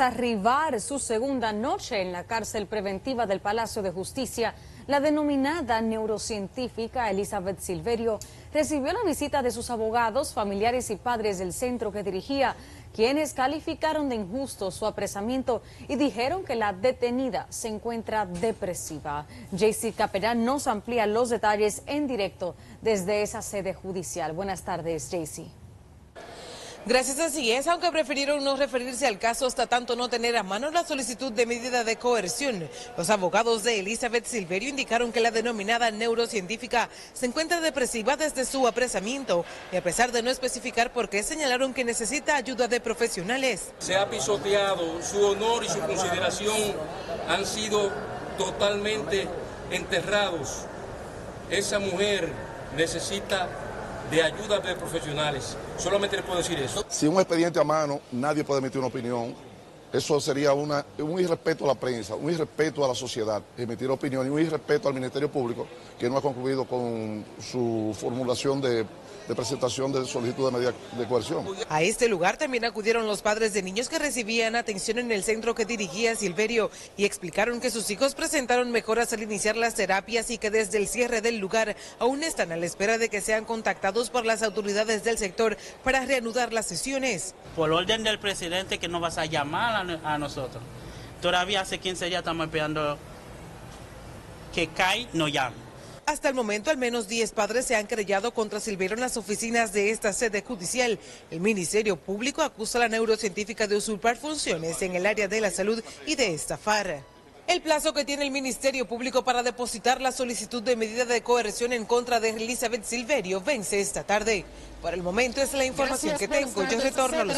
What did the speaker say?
arribar su segunda noche en la cárcel preventiva del Palacio de Justicia, la denominada neurocientífica Elizabeth Silverio recibió la visita de sus abogados, familiares y padres del centro que dirigía, quienes calificaron de injusto su apresamiento y dijeron que la detenida se encuentra depresiva. JC Capellán nos amplía los detalles en directo desde esa sede judicial. Buenas tardes, JC. Gracias, así es, aunque prefirieron no referirse al caso hasta tanto no tener a mano la solicitud de medida de coerción. Los abogados de Elizabeth Silverio indicaron que la denominada neurocientífica se encuentra depresiva desde su apresamiento y a pesar de no especificar por qué señalaron que necesita ayuda de profesionales. Se ha pisoteado su honor y su consideración han sido totalmente enterrados. Esa mujer necesita de ayuda de profesionales. Solamente le puedo decir eso. Si un expediente a mano, nadie puede emitir una opinión. Eso sería una, un irrespeto a la prensa, un irrespeto a la sociedad, emitir opinión y un irrespeto al Ministerio Público que no ha concluido con su formulación de de presentación de solicitud de medida de coerción. A este lugar también acudieron los padres de niños que recibían atención en el centro que dirigía Silverio y explicaron que sus hijos presentaron mejoras al iniciar las terapias y que desde el cierre del lugar aún están a la espera de que sean contactados por las autoridades del sector para reanudar las sesiones. Por orden del presidente que nos vas a llamar a, nosotros. Todavía hace 15 días estamos esperando que CAI nos llame. Hasta el momento, al menos 10 padres se han querellado contra Silverio en las oficinas de esta sede judicial. El Ministerio Público acusa a la neurocientífica de usurpar funciones en el área de la salud y de estafar. El plazo que tiene el Ministerio Público para depositar la solicitud de medida de coerción en contra de Elizabeth Silverio vence esta tarde. Por el momento es la información que tengo. Yo retorno a los